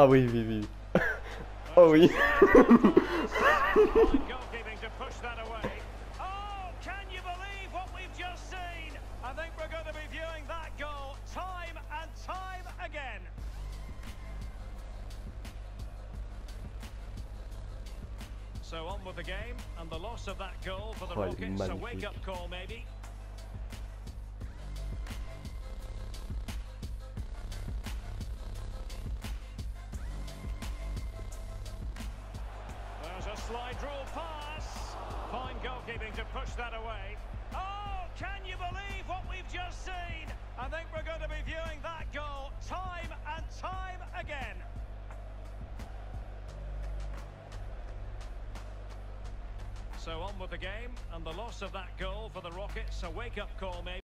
Ah oui, oui, oui. oh oui. Fine goalkeeping to push that away. Oh, can you believe what we've just seen? I think we're going to be viewing that goal time and time again. So on with the game, and the loss of that goal for the Rockets, a wake-up call maybe. Slide rule pass. Fine goalkeeping to push that away. Oh, can you believe what we've just seen? I think we're going to be viewing that goal time and time again. So on with the game, and the loss of that goal for the Rockets, a wake-up call maybe.